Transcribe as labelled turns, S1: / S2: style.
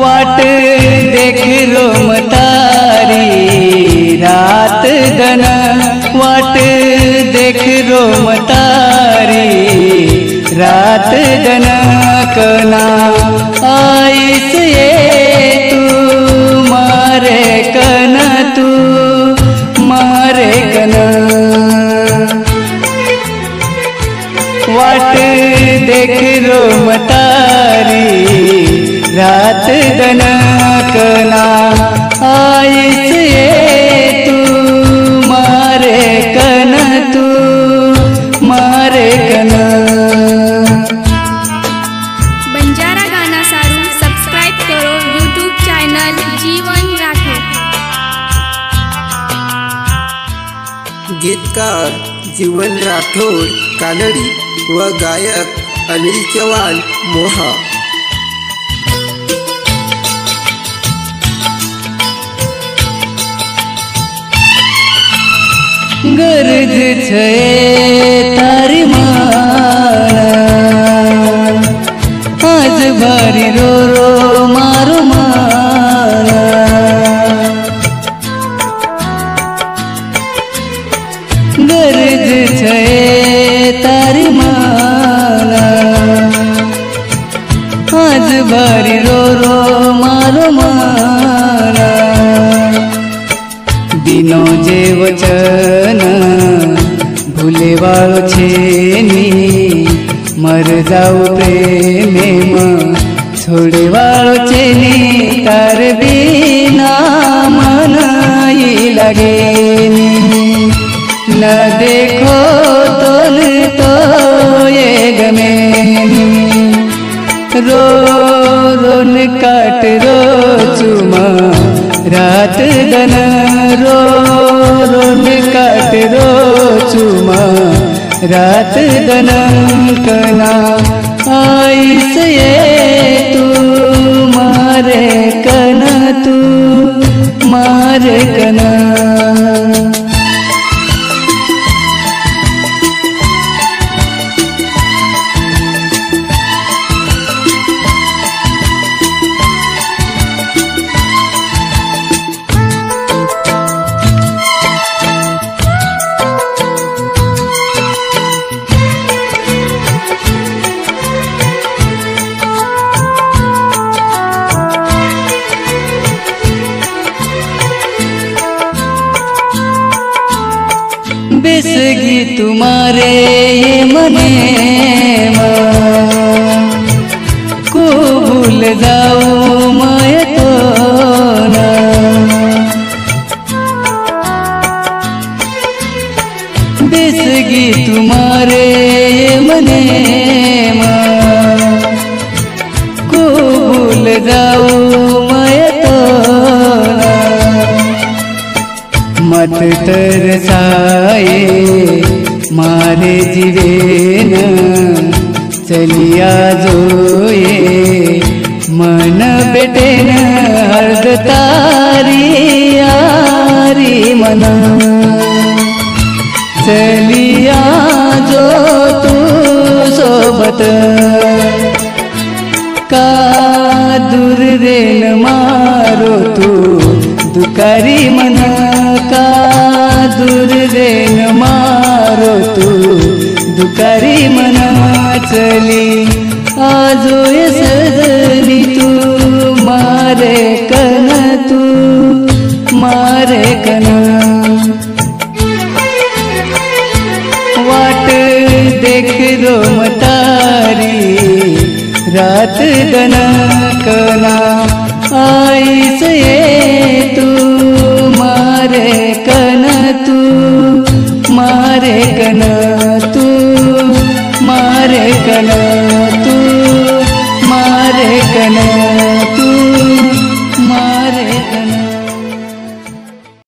S1: वाट देख रो मतारी रात दन वाट देख रो मतारी रात दन कना आइस ये तू मारे कन तू मारे कना। वाट देख रो मतारी मदन कना आईच ये तू मारे कन तू मारे कन.
S2: बंजारा गाना सारू सबस्क्राइब करो यूट्यूब चॅनल जीवन राठोड.
S3: गीतकार जीवन राठोड कानडी व गायक अनिल चव्हाण मोहा.
S1: ગરજ છે તારી મારા આજ ભારી રો રો મારો મારા ગરજ છે તારી મારા આજ ભારી રો રો મારો મારા દિનો જે વચન ભૂલેવાળો છે ની મર જાવ પ્રેમેમાં છોડેવાળો છે ની તાર બીના મન ઈ લાગે ની ન દેખો તો ન તો એ ગમે ની રો રો ને કાટ રો ચુમા રાત દન રો રો ને કાટ રો चुमा। रात दनकना आइसे तू मारे कना तू मारे कना बेसगी तुम्हारे ये मने को भूल जाओ मैं तो ना। तुम्हारे ये मने को भूल जाओ मैं तो मत तरसाए मारे जीवेन चलिया जोये मन बेटेन हर्द तारी यारी मना। चलिया जो तू सोबत का दूर रेन मारो तू, दुकारी मन। का दूर तू मन चली तू मारे मारे वाट देख रो मतारी रात दन कना